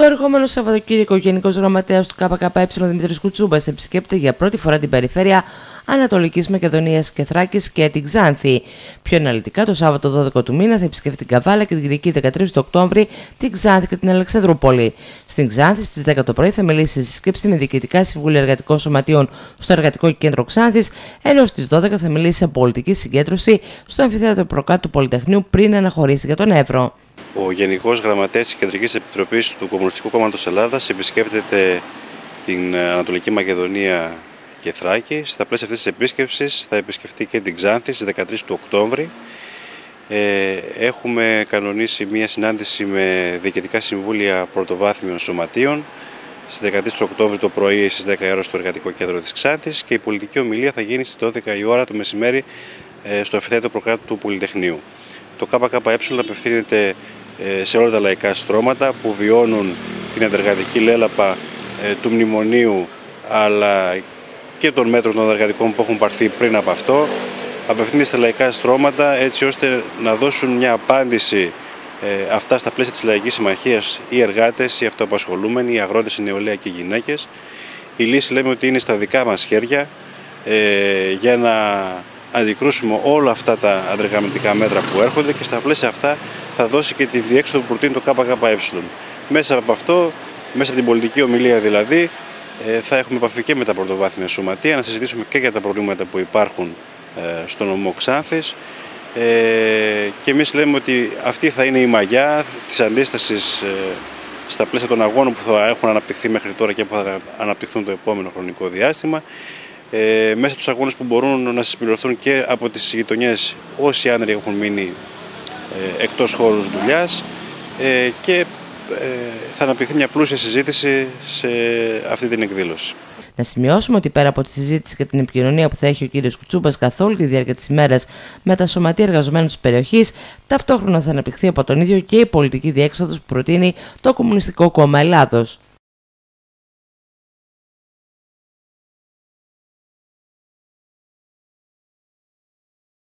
Το ερχόμενο Σαββατοκύριακο, ο Γενικός Γραμματέας του ΚΚΕ Δημήτρης Κουτσούμπας επισκέπτεται για πρώτη φορά την περιφέρεια Ανατολικής Μακεδονίας και Θράκη και την Ξάνθη. Πιο αναλυτικά, το Σάββατο 12 του μήνα θα επισκεφτεί την Καβάλα και την Κυριακή 13 του Οκτώβρη την Ξάνθη και την Αλεξανδρούπολη. Στην Ξάνθη στις 10 το πρωί θα μιλήσει σε σύσκεψη με διοικητικά συμβούλια εργατικών σωματείων στο Εργατικό Κέντρο Ξάνθης, ενώ στις 12 θα μιλήσει σε πολιτική συγκέντρωση στο Αμφιθέατρο Προκάτου του Πολυτεχνείου πριν αναχωρήσει για τον Εύρο. Ο Γενικός Γραμματέας της Κεντρικής Επιτροπής του Κομμουνιστικού Κόμματος Ελλάδας επισκέπτεται την Ανατολική Μακεδονία και Θράκη. Στα πλαίσια αυτής της επίσκεψης θα επισκεφτεί και την Ξάνθη στις 13 του Οκτώβρη. Ε, έχουμε κανονίσει μία συνάντηση με διοικητικά συμβούλια πρωτοβάθμιων σωματείων στις 13 του Οκτώβρη το πρωί στις 10 ώρα στο Εργατικό Κέντρο της Ξάνθης και η πολιτική ομιλία θα γίνει στις 12 η ώρα το μεσημέρι ε, στο Εφηθέτο Προκράτου του Πολυτεχνείου. Το ΚΚΕ απευθύνεται ε, σε όλα τα λαϊκά στρώματα που βιώνουν την αντεργατική λέλαπα ε, του μνημονίου αλλά και των μέτρων των εργατικών που έχουν πάρθει πριν από αυτό απευθύνεται στα λαϊκά στρώματα έτσι ώστε να δώσουν μια απάντηση ε, αυτά στα πλαίσια της Λαϊκής Συμμαχίας οι εργάτες, οι αυτοαπασχολούμενοι, οι αγρότες, οι νεολαία και οι γυναίκες. Η λύση λέμε ότι είναι στα δικά μας χέρια για να αντικρούσουμε όλα αυτά τα αντρεγαμετικά μέτρα που έρχονται και στα πλαίσια αυτά θα δώσει και τη διέξοδο που προτείνει το ΚΚΕ. Μέσα από αυτό, μέσα από την πολιτική ομιλία δηλαδή, ε, θα έχουμε επαφή και με τα πρωτοβάθμια σωματεία, να συζητήσουμε και για τα προβλήματα που υπάρχουν ε, στο νομό Ξάνθης ε, και εμείς λέμε ότι αυτή θα είναι η μαγιά της αντίστασης στα πλαίσια των αγώνων που θα έχουν αναπτυχθεί μέχρι τώρα και που θα αναπτυχθούν το επόμενο χρονικό διάστημα ε, μέσα τους αγώνες που μπορούν να συμπληρωθούν και από τις γειτονιές όσοι άνδροι έχουν μείνει ε, εκτός χώρους δουλειάς ε, και ε, θα αναπτυχθεί μια πλούσια συζήτηση σε αυτή την εκδήλωση. Να σημειώσουμε ότι πέρα από τη συζήτηση και την επικοινωνία που θα έχει ο κ. Κουτσούμπας καθ' όλη τη διάρκεια της ημέρας με τα σωματεία εργαζομένων της περιοχής, ταυτόχρονα θα αναπτυχθεί από τον ίδιο και η πολιτική διέξοδος που προτείνει το Κομμουνιστικό Κόμμα Ελλάδος.